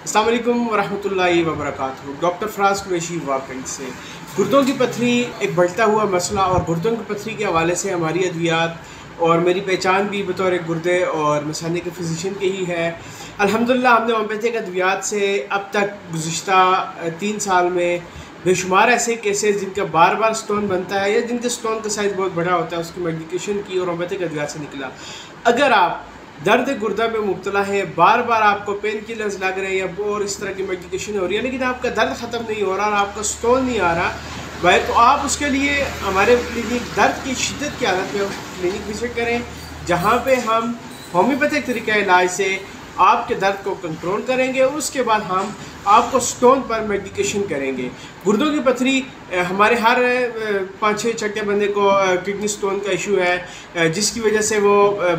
अल्लाम वरहमल वबरक डॉक्टर फराज कुरैशी वाकई से। गुर्दों की पथरी एक बढ़ता हुआ मसला और गुर्दों की पथरी के हवाले से हमारी अद्वियात और मेरी पहचान भी बतौर गुर्दे और मसाने के फिजिशन के ही है। अल्हम्दुलिल्लाह, हमने होम्योपैथिक अद्वियात से अब तक गुज्त तीन साल में बेशुमार ऐसे केसेस जिनका बार बार स्टोन बनता है या जिनके स्टोन का साइज़ बहुत बड़ा होता है, उसकी मेडिकेशन की और होम्योपैथिक अद्वियात से निकला। अगर आप दर्द गुर्दा में मुबतला है। बार बार आपको पेन किलर्स लग रहे हैं और इस तरह की मेडिकेशन हो रही है, लेकिन आपका दर्द ख़त्म नहीं हो रहा और आपका स्टोन नहीं आ रहा। भाई तो आप उसके लिए हमारे क्लिनिक दर्द की शिद्दत की हालत में क्लिनिक विज़िट करें, जहाँ पे हम होम्योपैथिक तरीका इलाज से आपके दर्द को कंट्रोल करेंगे, उसके बाद हम आपको स्टोन पर मेडिकेशन करेंगे। गुर्दों की पथरी हमारे हर पाँच छः छठे बंदे को किडनी स्टोन का इशू है जिसकी वजह से वो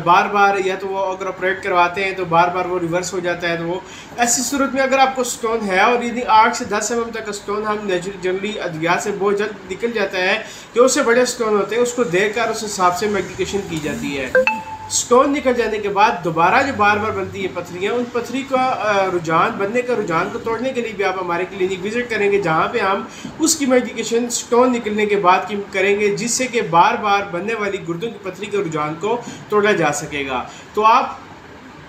बार बार या तो वो अगर ऑपरेट करवाते हैं तो बार बार वो रिवर्स हो जाता है तो वो ऐसी सूरत में अगर आपको स्टोन है और यदि आठ से दस एम एम तक स्टोन हम जनरली अद्वियात से बहुत जल्द निकल जाता है कि उससे बड़े स्टोन होते हैं, उसको देख कर उस हिसाब से मेडिकेशन की जाती है। स्टोन निकल जाने के बाद दोबारा जो बार बार बनती है पथरियाँ, उन पथरी का रुझान, बनने का रुझान को तोड़ने के लिए भी आप हमारे क्लिनिक विज़िट करेंगे, जहाँ पे हम उसकी मेडिकेशन स्टोन निकलने के बाद की करेंगे, जिससे कि बार बार बनने वाली गुर्दों की पथरी के रुझान को तोड़ा जा सकेगा। तो आप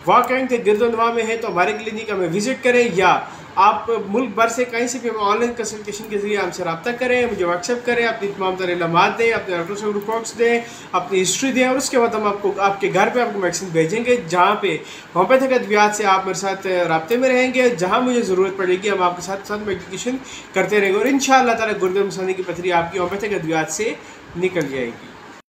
वाकई के गिरदोनवा में हैं तो हमारे क्लिनिक हमें विज़िट करें या आप मुल्क भर से कहीं से भी हम ऑनलाइन कंसल्टेशन के ज़रिए हमसे रब्ता करें, मुझे व्हाट्सअप करें, अपनी तमाम तरह लम्हात दें, अपने से रिपोर्ट्स दें, अपनी हिस्ट्री दें और उसके बाद हम आपको, आपके घर पे आपको वैक्सीन भेजेंगे, जहाँ पे होम्योपैथिक अद्वियात से आप मेरे साथ रबते में रहेंगे, जहाँ मुझे ज़रूरत पड़ेगी, हम आपके साथ साथ मेडिकेशन करते रहेंगे और इन ताला गुर्द मसानी की पथरी आपकी होम्योपैथिक अद्वियात से निकल जाएगी।